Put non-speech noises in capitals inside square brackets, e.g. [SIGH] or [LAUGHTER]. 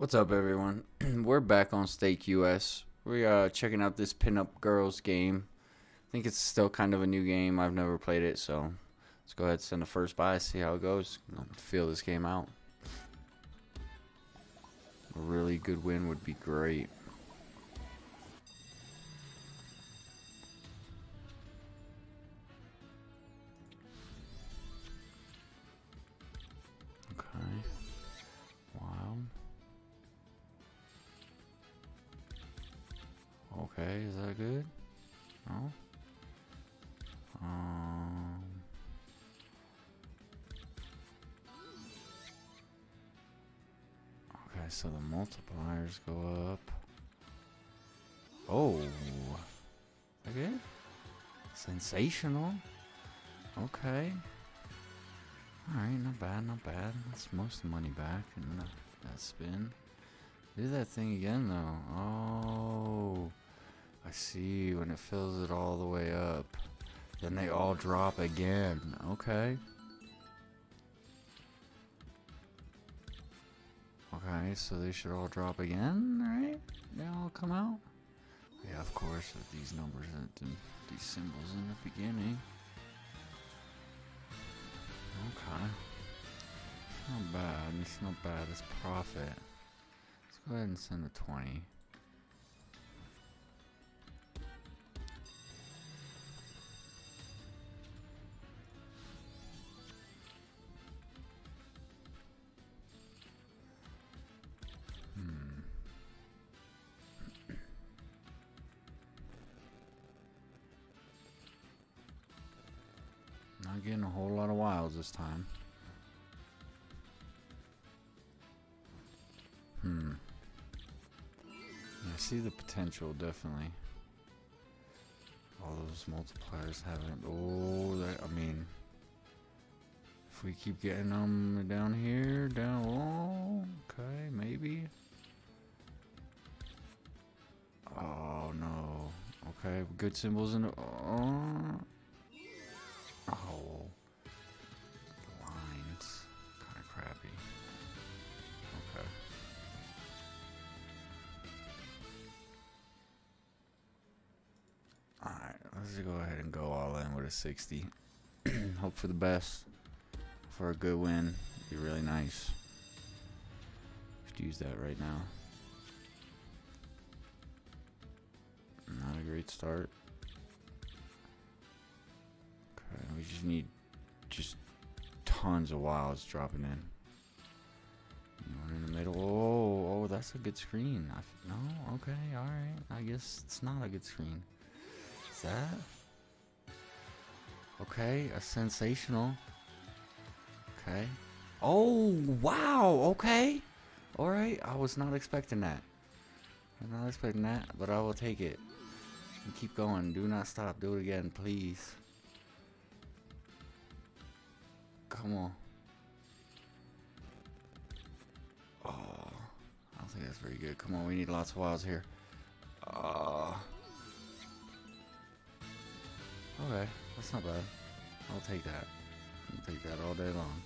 What's up, everyone? [CLEARS THROAT] We're back on Stake US. We are checking out this Pinup Girls game. I think it's still kind of a new game. I've never played it, so let's go ahead and send the first buy, see how it goes. Feel this game out. A really good win would be great. Okay, is that good? No? Um... Okay, so the multipliers go up. Oh! Okay. Sensational. Okay. Alright, not bad, not bad. That's most of the money back and that, that spin. Do that thing again though. Oh. I see when it fills it all the way up. Then they all drop again. Okay. Okay, so they should all drop again, right? They all come out? Yeah, of course, with these numbers and these symbols in the beginning. Okay. It's not bad. It's not bad. It's profit. Let's go ahead and send the 20. Getting a whole lot of wilds this time. Hmm. I see the potential, definitely. All those multipliers haven't. Oh, that, I mean. If we keep getting them down here, down. Oh, okay, maybe. Oh, no. Okay, good symbols in the. Oh. Let's go ahead and go all in with a 60. [CLEARS THROAT] Hope for the best. For a good win. Be really nice. Use that right now. Not a great start. Okay, we just need just tons of wilds dropping in. One in the middle. Oh, oh, that's a good screen. I no, okay, all right. I guess it's not a good screen. That? Okay, a sensational. Okay. Oh, wow. Okay. All right. I was not expecting that. I not expecting that, but I will take it. And keep going. Do not stop. Do it again, please. Come on. Oh, I don't think that's very good. Come on, we need lots of wilds here. Okay, that's not bad. I'll take that. I'll take that all day long.